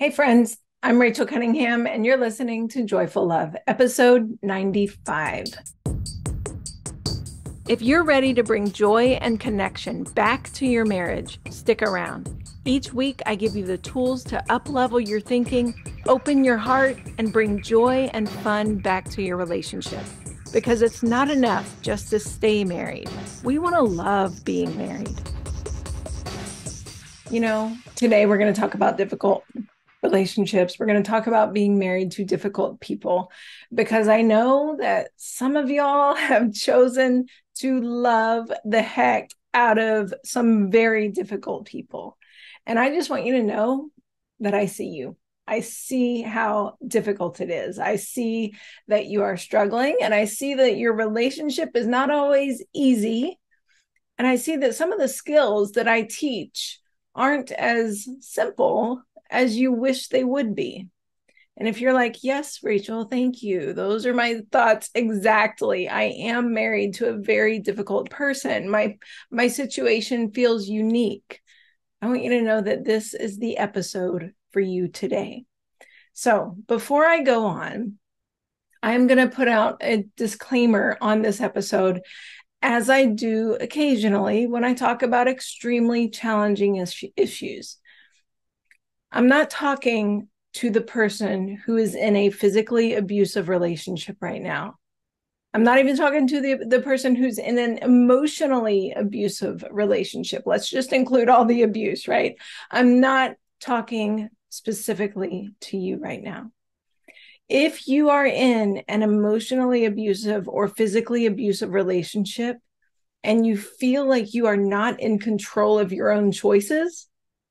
Hey, friends, I'm Rachael Cunningham, and you're listening to Joyful Love, episode 95. If you're ready to bring joy and connection back to your marriage, stick around. Each week, I give you the tools to uplevel your thinking, open your heart, and bring joy and fun back to your relationship. Because it's not enough just to stay married. We want to love being married. You know, today we're going to talk about difficult relationships. We're going to talk about being married to difficult people because I know that some of y'all have chosen to love the heck out of some very difficult people. And I just want you to know that I see you. I see how difficult it is. I see that you are struggling, and I see that your relationship is not always easy. And I see that some of the skills that I teach aren't as simple as you wish they would be. And if you're like, yes, Rachael, thank you. Those are my thoughts exactly. I am married to a very difficult person. My my situation feels unique. I want you to know that this is the episode for you today. So, before I go on, I'm going to put out a disclaimer on this episode as I do occasionally when I talk about extremely challenging is- issues. I'm not talking to the person who is in a physically abusive relationship right now. I'm not even talking to the, the person who's in an emotionally abusive relationship. Let's just include all the abuse, right? I'm not talking specifically to you right now. If you are in an emotionally abusive or physically abusive relationship and you feel like you are not in control of your own choices,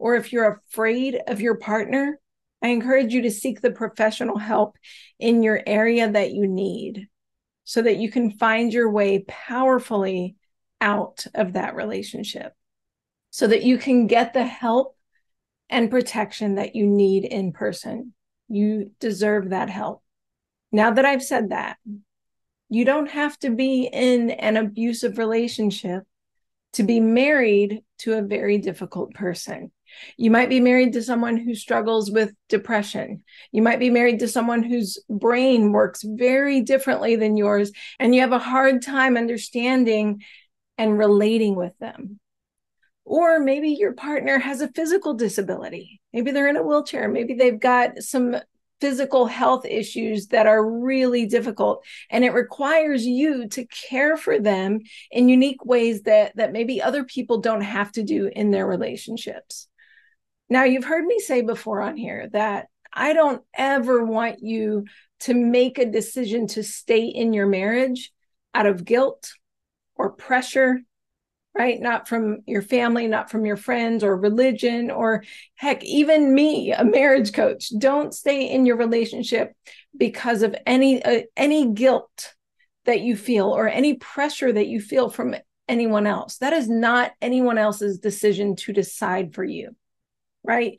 or if you're afraid of your partner, I encourage you to seek the professional help in your area that you need so that you can find your way powerfully out of that relationship, so that you can get the help and protection that you need in person. You deserve that help. Now that I've said that, you don't have to be in an abusive relationship to be married to a very difficult person. You might be married to someone who struggles with depression. You might be married to someone whose brain works very differently than yours, and you have a hard time understanding and relating with them. Or maybe your partner has a physical disability. Maybe they're in a wheelchair. Maybe they've got some physical health issues that are really difficult and it requires you to care for them in unique ways that that maybe other people don't have to do in their relationships now, you've heard me say before on here that I don't ever want you to make a decision to stay in your marriage out of guilt or pressure, right? Not from your family, not from your friends or religion, or heck, even me, a marriage coach. Don't stay in your relationship because of any uh, any guilt that you feel or any pressure that you feel from anyone else. That is not anyone else's decision to decide for you right?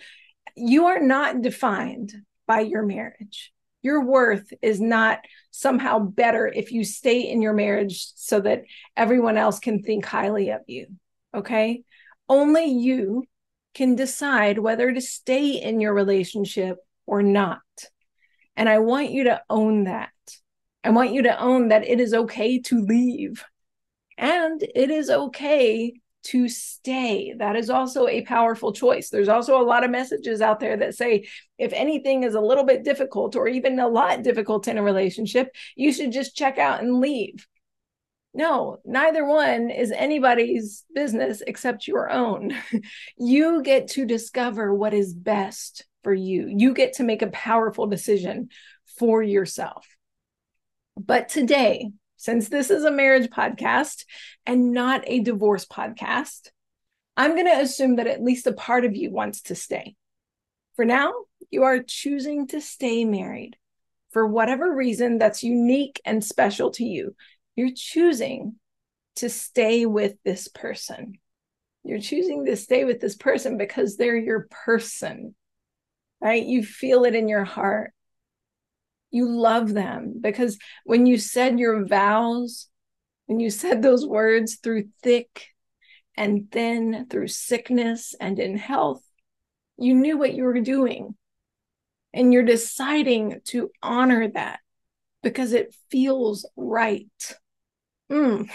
You are not defined by your marriage. Your worth is not somehow better if you stay in your marriage so that everyone else can think highly of you. Okay. Only you can decide whether to stay in your relationship or not. And I want you to own that. I want you to own that it is okay to leave and it is okay to stay. That is also a powerful choice. There's also a lot of messages out there that say if anything is a little bit difficult or even a lot difficult in a relationship, you should just check out and leave. No, neither one is anybody's business except your own. you get to discover what is best for you. You get to make a powerful decision for yourself. But today, since this is a marriage podcast and not a divorce podcast, I'm going to assume that at least a part of you wants to stay. For now, you are choosing to stay married for whatever reason that's unique and special to you. You're choosing to stay with this person. You're choosing to stay with this person because they're your person, right? You feel it in your heart you love them because when you said your vows, when you said those words through thick and thin, through sickness and in health, you knew what you were doing. And you're deciding to honor that because it feels right. Mm.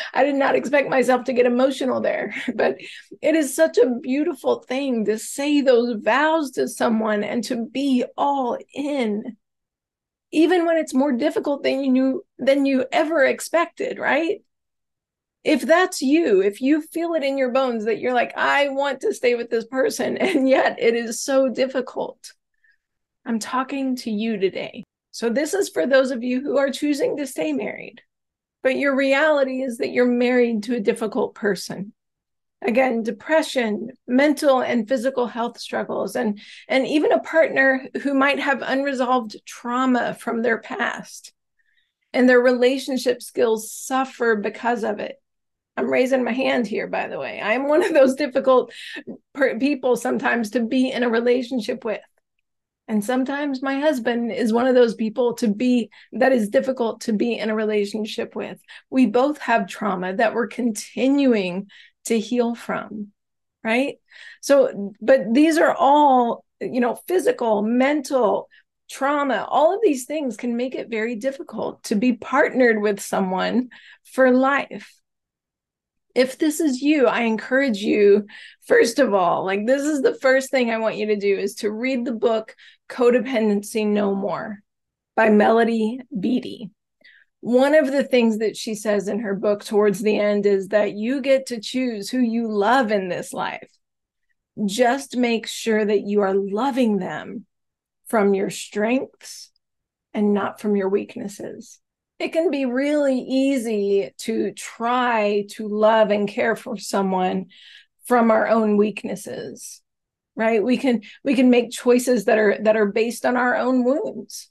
I did not expect myself to get emotional there, but it is such a beautiful thing to say those vows to someone and to be all in, even when it's more difficult than you knew than you ever expected, right? If that's you, if you feel it in your bones that you're like, I want to stay with this person, and yet it is so difficult, I'm talking to you today. So, this is for those of you who are choosing to stay married but your reality is that you're married to a difficult person again depression mental and physical health struggles and and even a partner who might have unresolved trauma from their past. And their relationship skills suffer because of it. I'm raising my hand here by the way. I'm one of those difficult per- people sometimes to be in a relationship with. And sometimes my husband is one of those people to be that is difficult to be in a relationship with. We both have trauma that we're continuing to heal from, right? So, but these are all, you know, physical, mental, trauma, all of these things can make it very difficult to be partnered with someone for life if this is you, I encourage you, first of all, like this is the first thing I want you to do is to read the book Codependency No More by Melody Beattie. One of the things that she says in her book towards the end is that you get to choose who you love in this life. Just make sure that you are loving them from your strengths and not from your weaknesses. It can be really easy to try to love and care for someone from our own weaknesses right? We can we can make choices that are that are based on our own wounds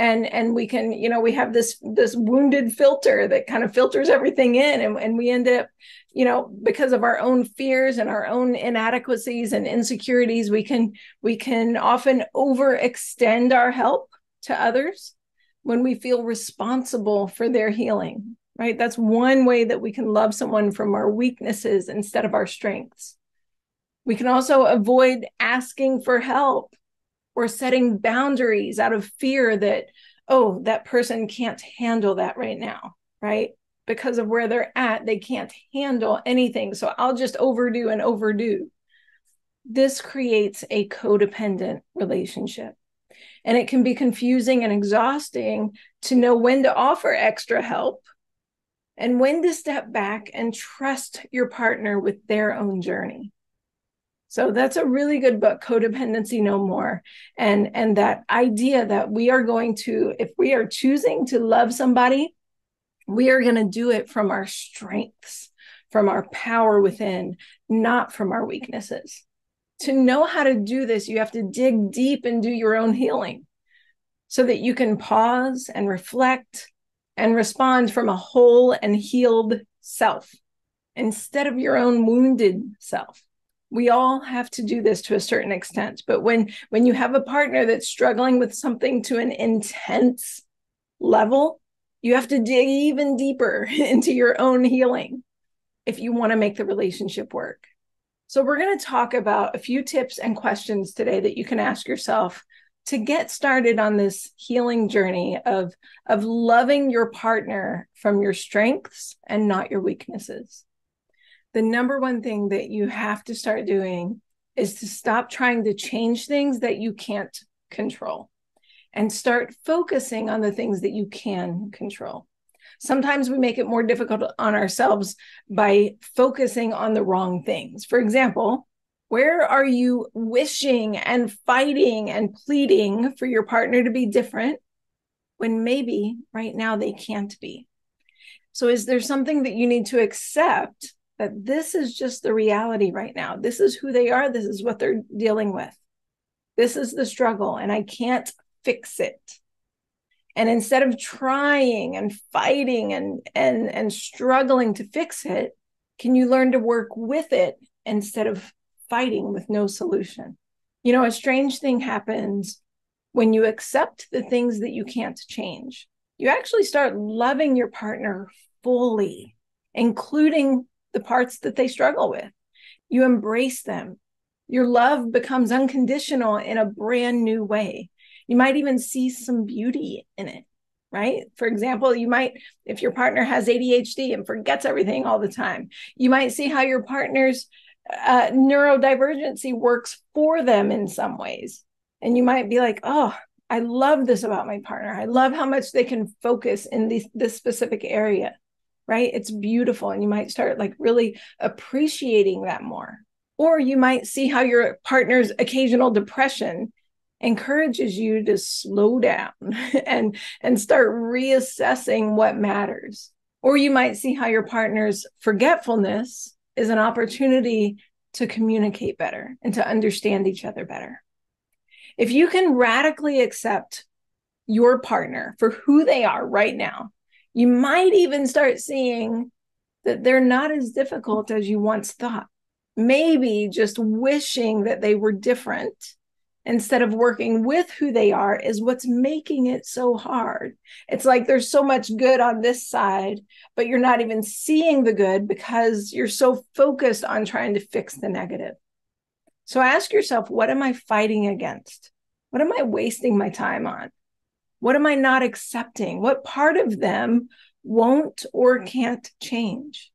and and we can you know we have this this wounded filter that kind of filters everything in and, and we end up you know because of our own fears and our own inadequacies and insecurities we can we can often overextend our help to others when we feel responsible for their healing, right? That's one way that we can love someone from our weaknesses instead of our strengths. We can also avoid asking for help or setting boundaries out of fear that, oh, that person can't handle that right now, right? Because of where they're at, they can't handle anything. So I'll just overdo and overdo. This creates a codependent relationship. And it can be confusing and exhausting to know when to offer extra help and when to step back and trust your partner with their own journey. So that's a really good book, Codependency No More. And, and that idea that we are going to, if we are choosing to love somebody, we are going to do it from our strengths, from our power within, not from our weaknesses to know how to do this, you have to dig deep and do your own healing so that you can pause and reflect and respond from a whole and healed self instead of your own wounded self we all have to do this to a certain extent but when when you have a partner that's struggling with something to an intense level you have to dig even deeper into your own healing if you want to make the relationship work so, we're going to talk about a few tips and questions today that you can ask yourself to get started on this healing journey of, of loving your partner from your strengths and not your weaknesses. The number one thing that you have to start doing is to stop trying to change things that you can't control and start focusing on the things that you can control sometimes we make it more difficult on ourselves by focusing on the wrong things. For example, where are you wishing and fighting and pleading for your partner to be different when maybe right now they can't be? So, is there something that you need to accept that this is just the reality right now? This is who they are. This is what they're dealing with. This is the struggle, and I can't fix it and instead of trying and fighting and and and struggling to fix it can you learn to work with it instead of fighting with no solution you know a strange thing happens when you accept the things that you can't change you actually start loving your partner fully including the parts that they struggle with you embrace them Your love becomes unconditional in a brand new way. You might even see some beauty in it, right? For example, you might, if your partner has ADHD and forgets everything all the time, you might see how your partner's uh, neurodivergency works for them in some ways. And you might be like, oh, I love this about my partner. I love how much they can focus in this, this specific area, right? It's beautiful. And you might start like really appreciating that more. Or you might see how your partner's occasional depression encourages you to slow down and and start reassessing what matters or you might see how your partner's forgetfulness is an opportunity to communicate better and to understand each other better if you can radically accept your partner for who they are right now you might even start seeing that they're not as difficult as you once thought maybe just wishing that they were different instead of working with who they are is what's making it so hard. It's like there's so much good on this side, but you're not even seeing the good because you're so focused on trying to fix the negative. So ask yourself, what am I fighting against? What am I wasting my time on? What am I not accepting? What part of them won't or mm. can't change?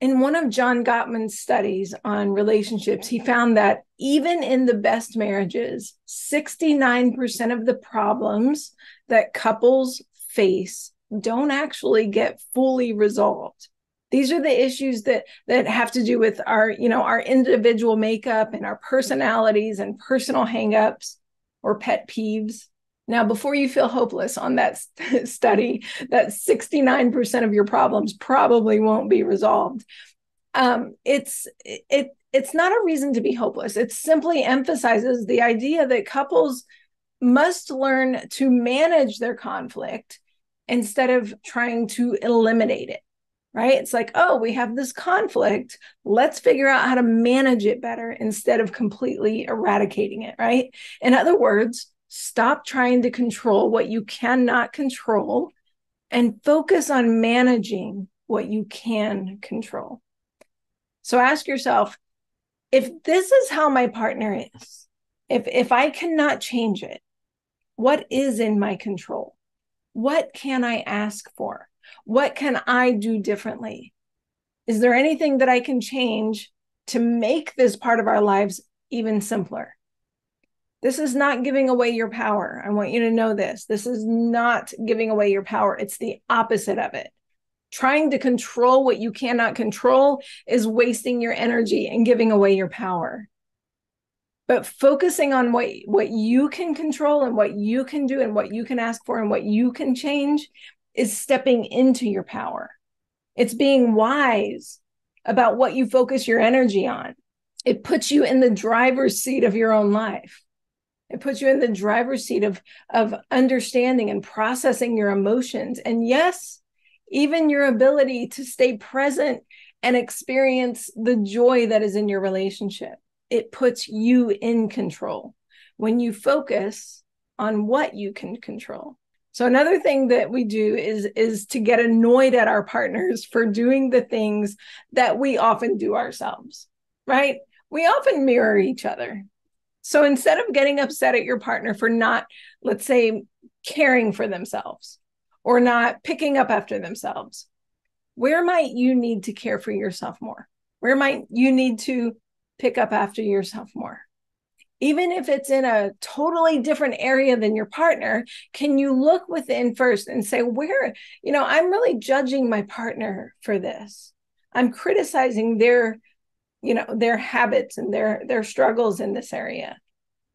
in one of John Gottman's studies on relationships, he found that even in the best marriages, 69% of the problems that couples face don't actually get fully resolved. These are the issues that that have to do with our, you know, our individual makeup and our personalities and personal hangups or pet peeves. Now, before you feel hopeless on that study, that 69% of your problems probably won't be resolved. Um, it's it it's not a reason to be hopeless. It simply emphasizes the idea that couples must learn to manage their conflict instead of trying to eliminate it right? It's like, oh, we have this conflict. Let's figure out how to manage it better instead of completely eradicating it, right? In other words, Stop trying to control what you cannot control and focus on managing what you can control. So ask yourself if this is how my partner is, if, if I cannot change it, what is in my control? What can I ask for? What can I do differently? Is there anything that I can change to make this part of our lives even simpler? This is not giving away your power. I want you to know this. This is not giving away your power. It's the opposite of it. Trying to control what you cannot control is wasting your energy and giving away your power. But focusing on what, what you can control and what you can do and what you can ask for and what you can change is stepping into your power. It's being wise about what you focus your energy on. It puts you in the driver's seat of your own life. It puts you in the driver's seat of, of understanding and processing your emotions. And yes, even your ability to stay present and experience the joy that is in your relationship. It puts you in control when you focus on what you can control. So another thing that we do is is to get annoyed at our partners for doing the things that we often do ourselves. Right? We often mirror each other. So instead of getting upset at your partner for not, let's say, caring for themselves or not picking up after themselves, where might you need to care for yourself more? Where might you need to pick up after yourself more? Even if it's in a totally different area than your partner, can you look within first and say, where, you know, I'm really judging my partner for this. I'm criticizing their you know their habits and their their struggles in this area.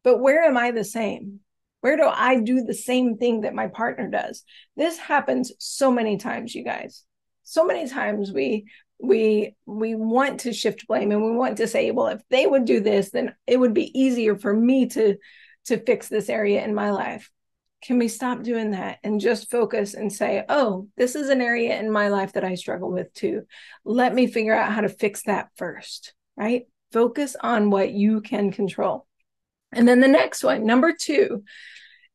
But where am i the same? Where do i do the same thing that my partner does? This happens so many times you guys. So many times we we we want to shift blame and we want to say well if they would do this then it would be easier for me to to fix this area in my life can we stop doing that and just focus and say, oh, this is an area in my life that I struggle with too. Let me figure out how to fix that first, right? Focus on what you can control. And then the next one, number two,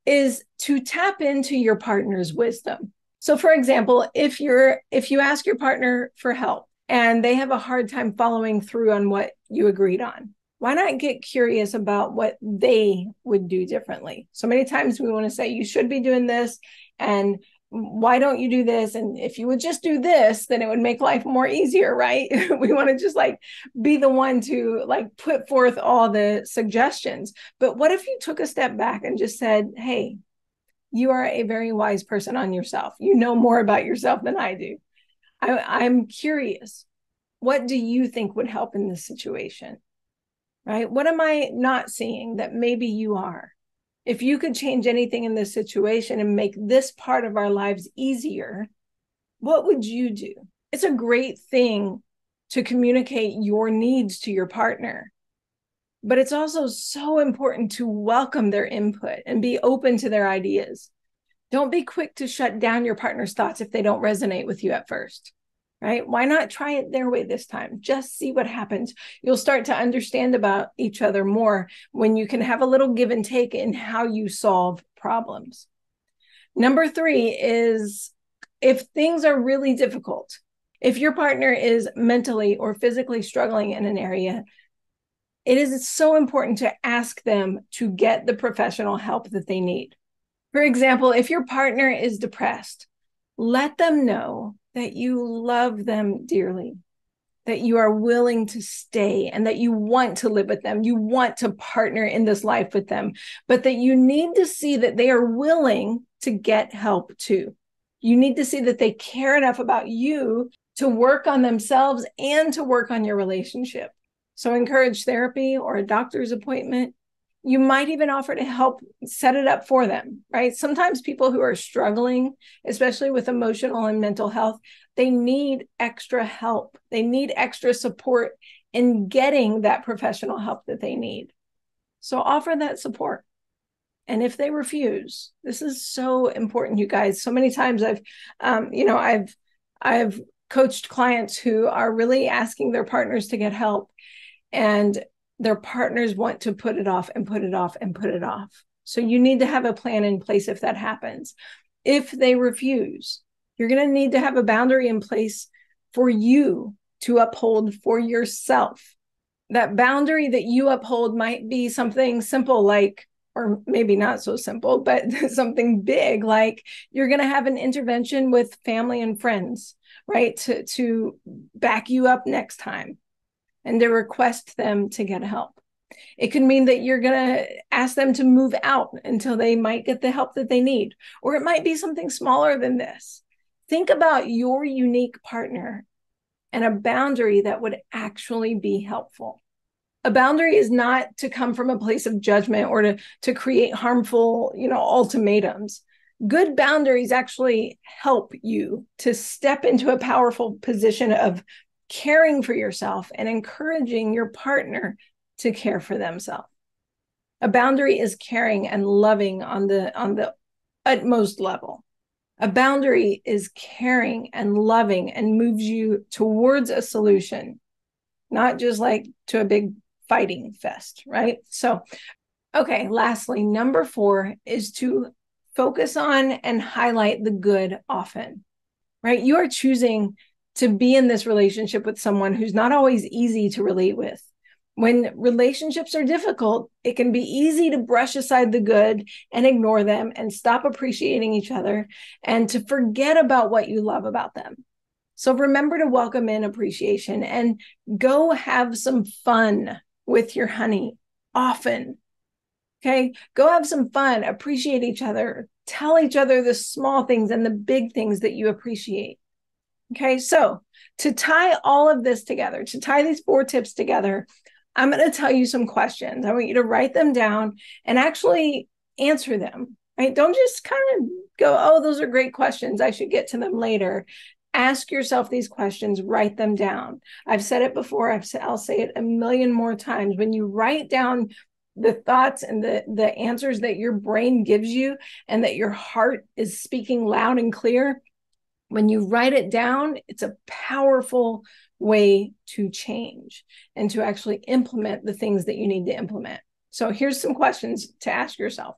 is to tap into your partner's wisdom. So for example, if you're if you ask your partner for help and they have a hard time following through on what you agreed on, why not get curious about what they would do differently? So many times we want to say, you should be doing this, and why don't you do this? And if you would just do this, then it would make life more easier, right? we want to just like be the one to like put forth all the suggestions. But what if you took a step back and just said, hey, you are a very wise person on yourself. You know more about yourself than I do. I, I'm curious. What do you think would help in this situation? Right? What am I not seeing that maybe you are? If you could change anything in this situation and make this part of our lives easier, what would you do? It's a great thing to communicate your needs to your partner. But it's also so important to welcome their input and be open to their ideas. Don't be quick to shut down your partner's thoughts if they don't resonate with you at first right? Why not try it their way this time? Just see what happens. You'll start to understand about each other more when you can have a little give and take in how you solve problems. Number three is if things are really difficult, if your partner is mentally or physically struggling in an area, it is so important to ask them to get the professional help that they need. For example, if your partner is depressed, let them know that you love them dearly, that you are willing to stay and that you want to live with them. You want to partner in this life with them, but that you need to see that they are willing to get help too. You need to see that they care enough about you to work on themselves and to work on your relationship. So encourage therapy or a doctor's appointment you might even offer to help set it up for them, right? Sometimes people who are struggling, especially with emotional and mental health, they need extra help. They need extra support in getting that professional help that they need. So offer that support. And if they refuse, this is so important, you guys. So many times I've, um, you know, I've, I've coached clients who are really asking their partners to get help. And their partners want to put it off and put it off and put it off. So you need to have a plan in place if that happens. If they refuse, you're going to need to have a boundary in place for you to uphold for yourself. That boundary that you uphold might be something simple like, or maybe not so simple, but something big like you're going to have an intervention with family and friends, right? To, to back you up next time and to request them to get help. It could mean that you're going to ask them to move out until they might get the help that they need, or it might be something smaller than this. Think about your unique partner and a boundary that would actually be helpful. A boundary is not to come from a place of judgment or to, to create harmful, you know, ultimatums. Good boundaries actually help you to step into a powerful position of caring for yourself and encouraging your partner to care for themselves. A boundary is caring and loving on the on the utmost level. A boundary is caring and loving and moves you towards a solution, not just like to a big fighting fest, right? So, okay, lastly, number 4 is to focus on and highlight the good often. Right? You are choosing to be in this relationship with someone who's not always easy to relate with. When relationships are difficult, it can be easy to brush aside the good and ignore them and stop appreciating each other and to forget about what you love about them. So remember to welcome in appreciation and go have some fun with your honey often. Okay, go have some fun, appreciate each other, tell each other the small things and the big things that you appreciate. Okay, so to tie all of this together, to tie these four tips together, I'm going to tell you some questions. I want you to write them down and actually answer them. Right? Don't just kind of go, oh, those are great questions. I should get to them later. Ask yourself these questions, write them down. I've said it before, I've I'll say it a million more times. When you write down the thoughts and the the answers that your brain gives you and that your heart is speaking loud and clear when you write it down, it's a powerful way to change and to actually implement the things that you need to implement. So here's some questions to ask yourself.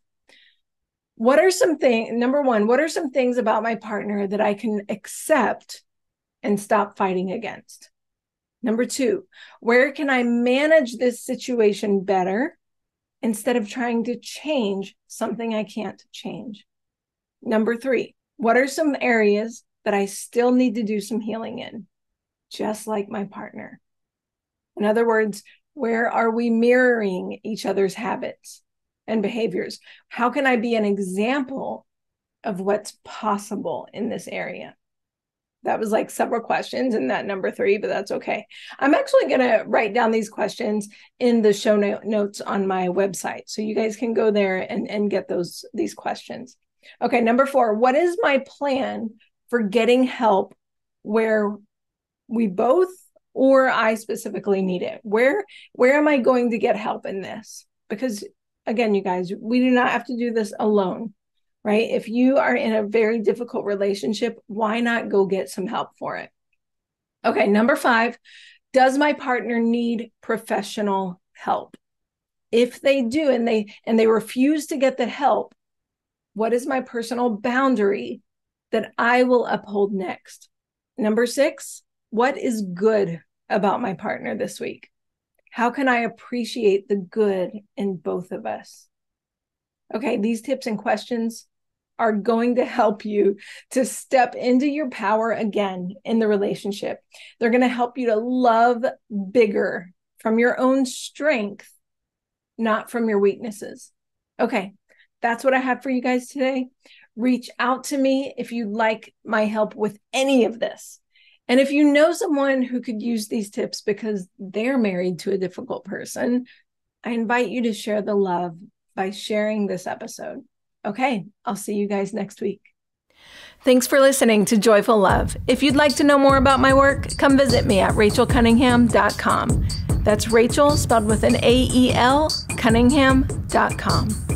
What are some things, number one, what are some things about my partner that I can accept and stop fighting against? Number two, where can I manage this situation better instead of trying to change something I can't change? Number three, what are some areas that I still need to do some healing in, just like my partner? In other words, where are we mirroring each other's habits and behaviors? How can I be an example of what's possible in this area? That was like several questions in that number three, but that's okay. I'm actually going to write down these questions in the show notes on my website. So you guys can go there and, and get those these questions. Okay, number four, what is my plan for getting help where we both or I specifically need it? Where where am I going to get help in this? Because again, you guys, we do not have to do this alone right? If you are in a very difficult relationship, why not go get some help for it? Okay, number five, does my partner need professional help? If they do and they and they refuse to get the help, what is my personal boundary that I will uphold next? Number 6, what is good about my partner this week? How can I appreciate the good in both of us? Okay, these tips and questions are going to help you to step into your power again in the relationship. They're going to help you to love bigger from your own strength, not from your weaknesses. Okay, that's what I have for you guys today. Reach out to me if you'd like my help with any of this. And if you know someone who could use these tips because they're married to a difficult person, I invite you to share the love by sharing this episode. Okay, I'll see you guys next week. Thanks for listening to Joyful Love. If you'd like to know more about my work, come visit me at rachaelcunningham.com. That's Rachael spelled with an A E L, cunningham.com.